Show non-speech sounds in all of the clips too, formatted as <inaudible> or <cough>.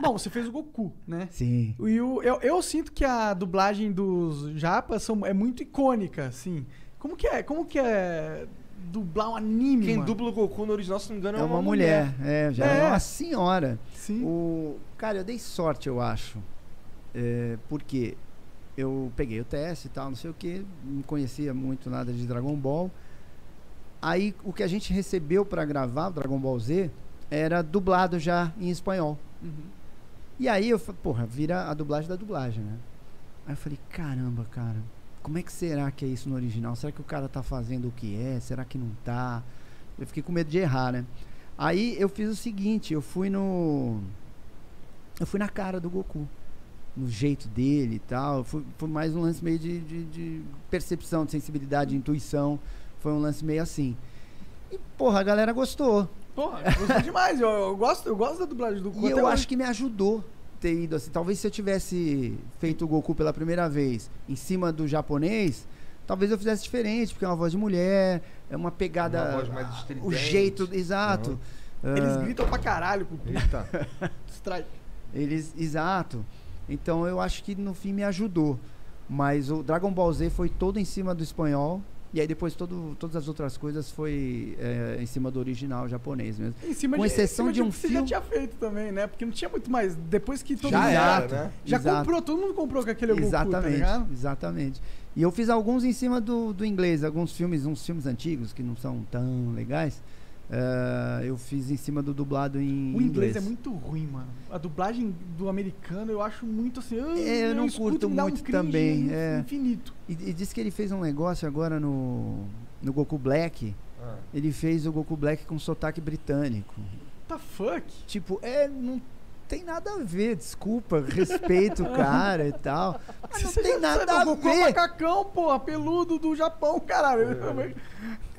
Bom, você fez o Goku, né? Sim. E o, eu, eu sinto que a dublagem dos japas são, é muito icônica, assim. Como que é? Como que é dublar um anime, Quem mano? dubla o Goku no original, se não me engano, É uma mulher, é, já é. É. uma senhora. Sim. O, cara, eu dei sorte, eu acho. É, porque eu peguei o teste e tal, não sei o que, não conhecia muito nada de Dragon Ball. Aí o que a gente recebeu pra gravar o Dragon Ball Z era dublado já em espanhol. Uhum. E aí eu falei, porra, vira a dublagem da dublagem, né? Aí eu falei, caramba, cara, como é que será que é isso no original? Será que o cara tá fazendo o que é? Será que não tá? Eu fiquei com medo de errar, né? Aí eu fiz o seguinte, eu fui no. Eu fui na cara do Goku. No jeito dele e tal. Foi, foi mais um lance meio de, de- de percepção, de sensibilidade, de intuição. Foi um lance meio assim. E, porra, a galera gostou. Porra, gostou <laughs> demais. Eu, eu gosto, eu gosto da dublagem do Goku. E eu hoje. acho que me ajudou ter ido assim. Talvez se eu tivesse feito o Goku pela primeira vez em cima do japonês, talvez eu fizesse diferente, porque é uma voz de mulher, é uma pegada. Uma voz mais estridente. o jeito, exato. Eles Ah, gritam pra caralho com tudo. Eita. <laughs> Strike. eles, exato. Então eu acho que no fim me ajudou. Mas o Dragon Ball Z foi todo em cima do espanhol. E aí depois todo, todas as outras coisas foi é, em cima do original japonês mesmo. Em cima Com de, exceção em cima de um que você filme- já tinha feito também, né? Porque não tinha muito mais. Depois que todo Já mundo. era, Exato. né? Já Exato. comprou, todo mundo comprou com aquele Goku, tá Exatamente, exatamente. E eu fiz alguns em cima do, do inglês, alguns filmes, uns filmes antigos que não são tão legais. Eh, eu fiz em cima do dublado em O inglês é muito ruim, mano. A dublagem do americano eu acho muito assim. ah, É, eu não escuto, curto um muito cringe também, é. Infinito. E, e disse que ele fez um negócio agora no, no Goku Black. Ah. Ele fez o Goku Black com sotaque britânico. What the fuck? Tipo, é, não tem nada a ver, desculpa, respeito o <laughs> cara e tal. Mas não Você tem nada sabe, a o Goku é um ver. macacão, porra, peludo do Japão, caralho. E, <laughs>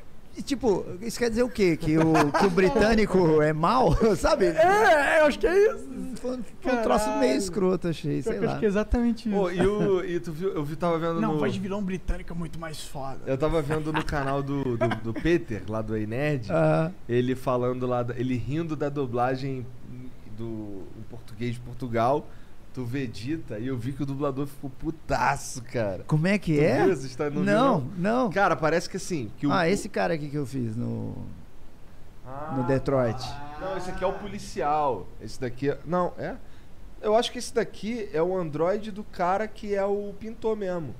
tipo, isso quer dizer o quê? Que o, que o britânico é mal, <laughs> sabe? É, eu acho que é isso. Foi, foi um troço meio escroto, achei, sei Eu acho lá. que é exatamente isso. Pô, e, o, e tu viu, eu vi, tava vendo Não, no... voz de vilão britânico é muito mais foda. Eu tava vendo no canal do, do, do Peter, lá do Ei Nerd, Ah, ele falando lá, ele rindo da dublagem do em português de Portugal, do Vegeta, e eu vi que o dublador ficou putaço, cara. como é que Tu é? viu? Você não viu, não, não. Cara, parece que assim. Que o, Ah, esse cara aqui que eu fiz no, Ah, no Detroit. Não, esse aqui é o policial. Esse daqui é. Não, é? Eu acho que esse daqui é o androide do cara que é o pintor mesmo.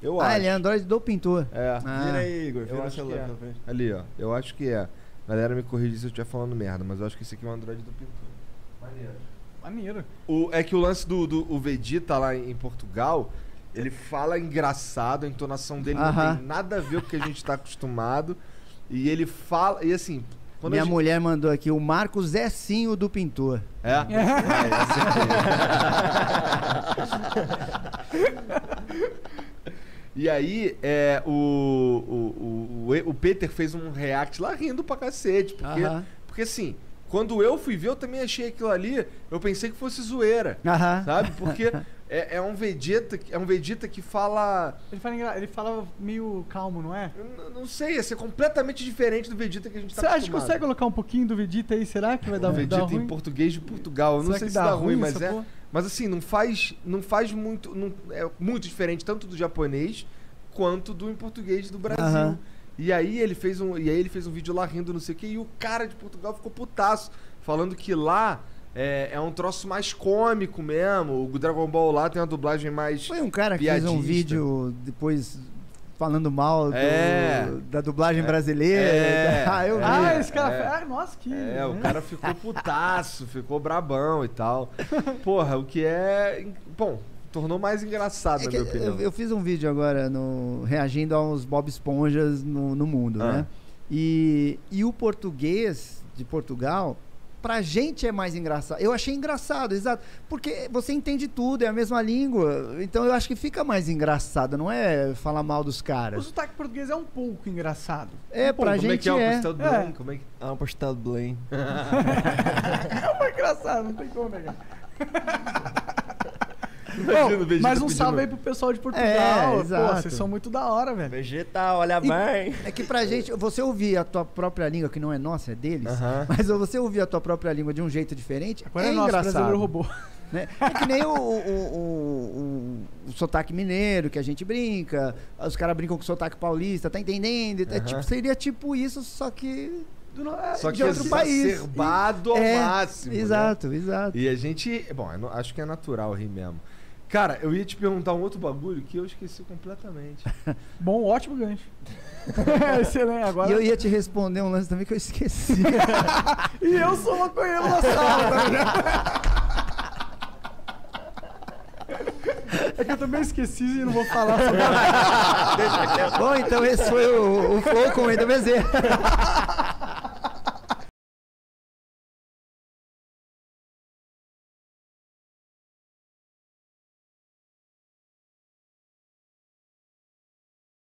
Eu acho. Ah, ele é androide do pintor. É. Ah. Vira aí, Igor. Eu Vira o acho que celular é. pra frente. Ali, ó. Eu acho que é. Galera, me corrija se eu estiver falando merda, mas eu acho que esse aqui é o androide do pintor. Maneiro. Maneiro. O, é que o lance do, do o Vegeta lá em Portugal, ele fala engraçado, a entonação dele não Aham. tem nada a ver com o que a gente tá acostumado. E ele fala. E assim. Quando Minha a gente, mulher mandou aqui, o Marcos é sim o do pintor. <laughs> É? E aí, é, o, o, o, o Peter fez um react lá rindo pra cacete. Porque, Aham. porque assim, quando eu fui ver, eu também achei aquilo ali, eu pensei que fosse zoeira. Aham. Sabe? <laughs> Porque é, é um Vegeta, que- é um Vegeta que fala. Ele fala, engra- ele fala meio calmo, não é? eu n- não sei, ia ser completamente diferente do Vegeta que a gente tá Você acha que acostumado. consegue colocar um pouquinho do Vegeta aí? Será que vai dar, O Vegeta dar ruim? em português de Portugal. Eu não Será sei que se dá ruim, mas essa é. porra? Mas assim, não faz, não faz muito. Não, é muito diferente tanto do japonês quanto do em português do Brasil. Aham. E aí ele fez um. E aí ele fez um vídeo lá rindo, não sei o que, e o cara de Portugal ficou putaço, falando que lá é, é um troço mais cômico mesmo. O Dragon Ball lá tem uma dublagem mais. Foi um cara que fez um Piadista. vídeo depois falando mal do- É. da dublagem brasileira. É. <laughs> Ah, eu vi. Ah, esse cara. é. Ah, nossa, que. É, o cara ficou putaço, ficou brabão e tal. <laughs> Porra, o que é. Bom, tornou mais engraçado, É na minha opinião. eu, eu fiz um vídeo agora no, reagindo aos Bob Esponjas no, no mundo, Ah. né? E, e o português de Portugal, pra gente é mais engraçado. Eu achei engraçado, exato. Porque você entende tudo, é a mesma língua. Então eu acho que fica mais engraçado, não é falar mal dos O caras. sotaque português é um pouco engraçado. É, Pô, pra como é gente que é o é. Pastel do É. Belém? Como é que. Ah, um postado Blaine. <laughs> É um engraçado, não tem como negar. <laughs> Vegeta mas um pedindo- salve aí pro pessoal de Portugal. É, Pô, exato. vocês são muito da hora, velho. Vegeta, olha bem. É que pra gente, você ouvir a tua própria língua, que não é nossa, é deles, Aham. mas você ouvir a tua própria língua de um jeito diferente, Agora é, é, nosso engraçado. robô. né? É que nem o, o, o, o- o sotaque mineiro que a gente brinca, os caras brincam com o sotaque paulista, tá entendendo? É Aham. tipo, seria tipo isso, só que do é, Só de que outro país. exacerbado ao É, máximo. né? Exato, exato. E a gente. Bom, acho que é natural rir mesmo. Cara, eu ia te perguntar um outro bagulho que eu esqueci completamente. <laughs> Bom, ótimo gancho. <laughs> Excelente. Agora... E eu ia te responder um lance também que eu esqueci. <laughs> E eu sou maconheiro na sala, tá ligado? É que eu também esqueci e não vou falar sobre Bom, então esse foi o, o Flow com o Bezerra.